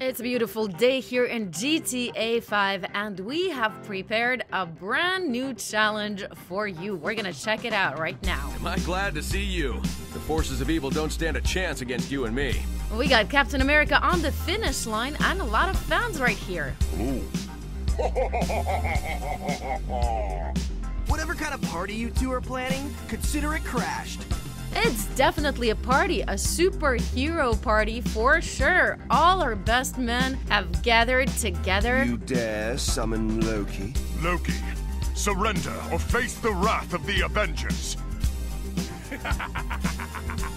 It's a beautiful day here in GTA 5, and we have prepared a brand new challenge for you. We're gonna check it out right now. Am I glad to see you? The forces of evil don't stand a chance against you and me. We got Captain America on the finish line and a lot of fans right here. Whatever kind of party you two are planning, consider it crashed. It's definitely a party, a superhero party for sure. All our best men have gathered together. You dare summon Loki? Loki, surrender or face the wrath of the Avengers.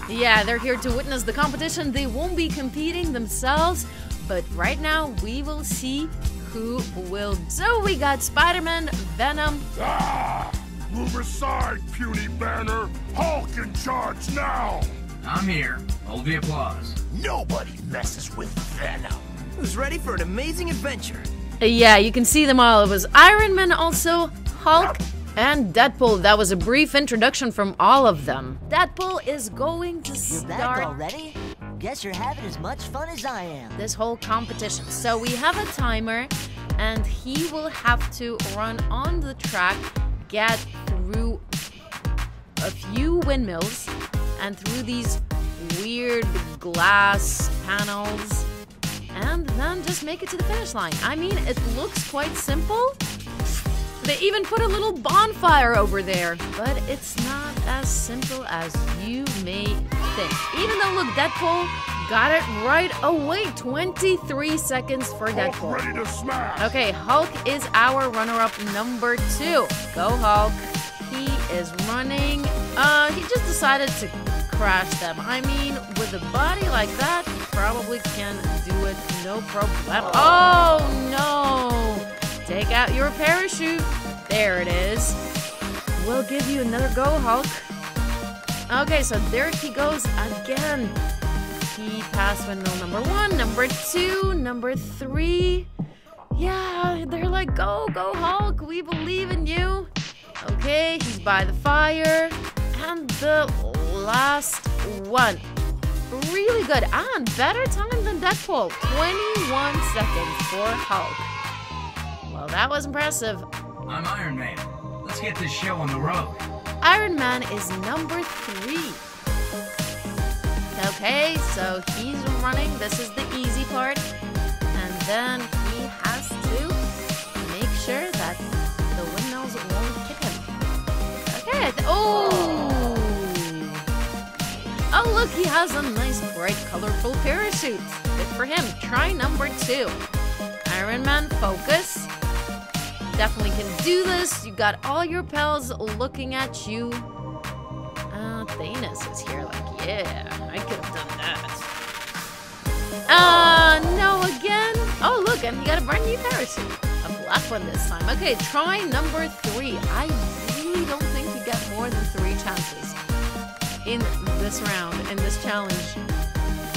Yeah, they're here to witness the competition. They won't be competing themselves, but right now we will see who will. So we got Spider-Man, Venom, Ah! Move aside, puny banner! Hulk in charge now! I'm here. Hold the applause. Nobody messes with Venom. Who's ready for an amazing adventure? Yeah, you can see them all. It was Iron Man, also Hulk, and Deadpool. That was a brief introduction from all of them. Deadpool is going to You're back start already? Guess you're having as much fun as I am. this whole competition. So we have a timer, and he will have to run on the track, get through a few windmills, and through these weird glass panels, and then just make it to the finish line. I mean, it looks quite simple. They even put a little bonfire over there, but it's not as simple as you may think. Even though, look, Deadpool got it right away 23 seconds for Hulk Deadpool. ready to smash! Okay, Hulk is our runner-up number two. Go Hulk. Is running. Uh, he just decided to crash them. I mean, with a body like that, he probably can do it no problem. Oh no! Take out your parachute. There it is. We'll give you another go, Hulk. Okay, so there he goes again. He passed windmill number one, number two, number three. Yeah, they're like, go, go, Hulk, we believe in you. Okay, he's by the fire. And the last one. Really good. And better time than Deadpool. 21 seconds for Hulk. Well, that was impressive. I'm Iron Man. Let's get this show on the road. Iron Man is number three. Okay, so he's running. This is the easy part. And then oh! Oh, look, he has a nice, bright, colorful parachute. Good for him. Try number two. Iron Man, focus. Definitely can do this. You got all your pals looking at you. Uh, Thanos is here, like, yeah, I could have done that. Uh, no, again. Oh, look, and he got a brand new parachute. A black one this time. Okay, try number three. I really don't more than three chances in this round, in this challenge.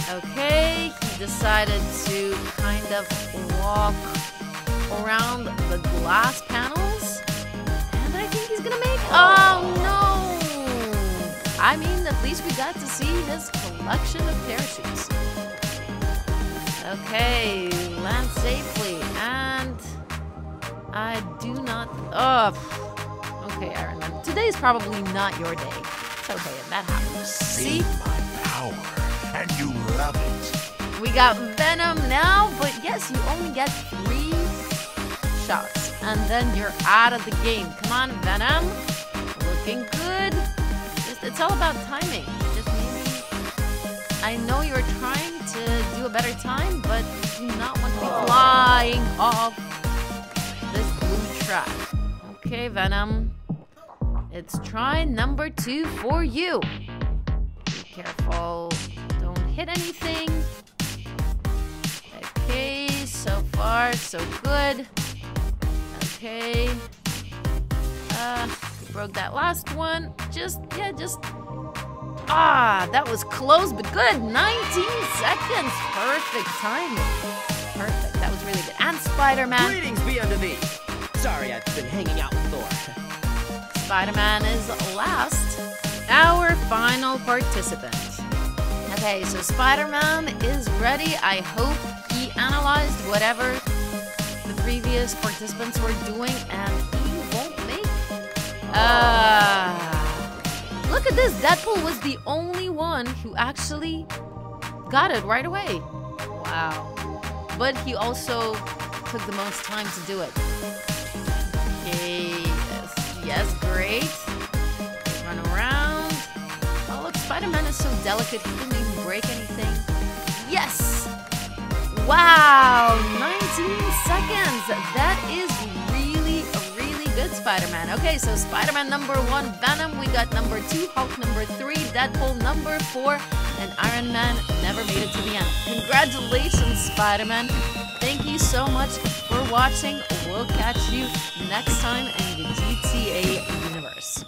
Okay, he decided to kind of walk around the glass panels. And I think he's gonna make. Oh. oh no! I mean, at least we got to see his collection of parachutes. Okay, land safely. And I do not. Oh, okay, Man. Today is probably not your day. It's okay, if that happens. See? my power, and you love it. We got Venom now, but yes, you only get three shots, and then you're out of the game. Come on, Venom. Looking good. Just, it's all about timing. Just maybe. I know you're trying to do a better time, but you do not want to be flying off this blue track. Okay, Venom. It's try number two for you. Be careful. Don't hit anything. Okay, so far so good. Okay. Uh, broke that last one. Just, yeah, just. Ah, that was close, but good. 19 seconds. Perfect timing. Perfect. That was really good. And Spider Man. Greetings be unto thee. Sorry, I've been hanging out with Thor. Spider Man is last. Our final participant. Okay, so Spider Man is ready. I hope he analyzed whatever the previous participants were doing, and he won't make. Ah. look at this. Deadpool was the only one who actually got it right away. Wow. But he also took the most time to do it. He even break anything. Yes! Wow, 19 seconds. That is really, really good Spider-Man. Okay, so Spider-Man number one, Venom. We got number two, Hulk number three, Deadpool number four, and Iron Man never made it to the end. Congratulations, Spider-Man. Thank you so much for watching. We'll catch you next time in the GTA universe.